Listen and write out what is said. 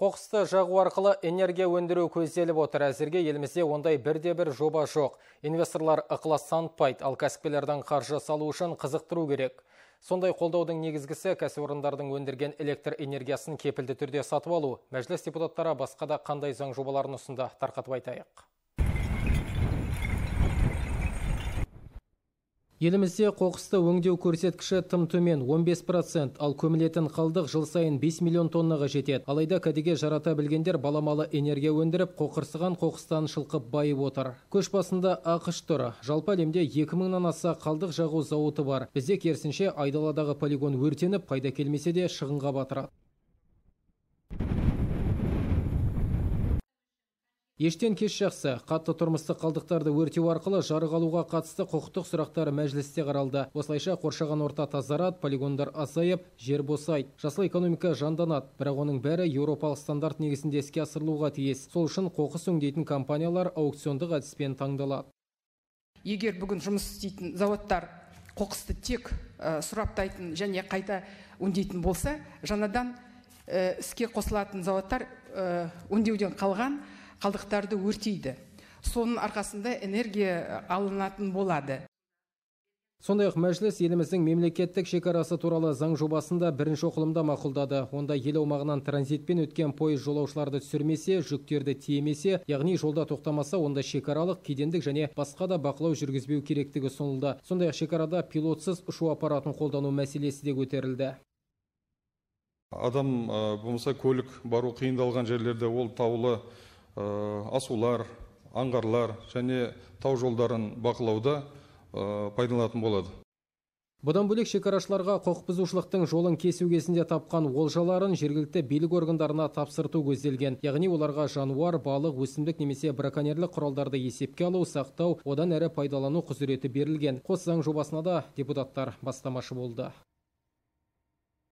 Қоқысты жағу арқылы энергия өндіру көзделіп отыр. Әзірге елімізде ондай бірде бір жоба жоқ. Инвесторлар ықылас танытпайды, ал кәсіпкерлердің қаржы салу үшін қызықтыру керек. Сондай қолдаудың негізгісі кәсіпорындардың өндірген электр энергиясын кепілді түрде сатып алу. Мәжіліс депутаттары басқа да қандай заң жобаларын ұсынды тарқатып айтайық. Елімізде қоқысты өңдеу көрсеткіші тым төмен 15%, ал көмілетін қалдық жыл сайын 5 миллион тоннаға жетеді. Алайда кәдеге жарата білгендер баламалы энергия өндіріп, қоқырсыған қоқыстан шылқып байып отыр. Көш басында ақш тұр. Жалпы әлемде 2000-нан аса қалдық жағу зауыты бар. Бізде керісінше айдаладағы полигон өртеніп, пайда келмесе де шығынға батырады. Ештен кеш жақсы, қатты тұрмыстық қалдықтарды өртеу арқылы жарық алуға қатысты құқықтық сұрақтары мәжілісте қаралды. Осылайша қоршаған орта тазарады, полигондар азайып, жер босайды. Жасыл экономика жанданады, бірақ оның бәрі еуропалық стандарт негізінде іске асырылуға тиіс. Сол үшін қоқыс өңдейтін компаниялар аукциондық әдіспен таңдалады. Егер бүгін жұмыс істейтін зауыттар қоқысты тек сұраптайтын және қайта өңдейтін болса, жаңадан іске қосылатын зауыттар өңдеуден қалған қалдықтарды өртейді соның арқасында энергия алынатын болады Сондай-ақ мәжіліс еліміздің мемлекеттік шекарасы туралы заң жобасында бірінші оқылымда мақұлдады. Онда ел аумағынан транзитпен өткен пойыз жолаушыларды түсірмесе, жүктерді тиемесе, яғни жолда тоқтамаса, онда шекаралық, кедендік және басқа да бақылау жүргізбеу керектігі ұсынылды. Сондай-ақ шекарада пилотсыз ұшу аппаратын қолдану мәселесі де көтерілді адам болмаса көлік бару қиындалған жерлерде ол таулы Э, асулар аңғарлар және тау жолдарын бақылауда э, пайдаланатын болады Бұдан бөлек шекарашыларға құқық бұзушылықтың жолын кесу кезінде тапқан олжаларын жергілікті билік органдарына тапсырту көзделген. Яғни оларға жануар, балық, өсімдік немесе браконьерлік құралдарды есепке алу, сақтау, одан әрі пайдалану құзыреті берілген. Қос заң жобасына да депутаттар бастамашы болды.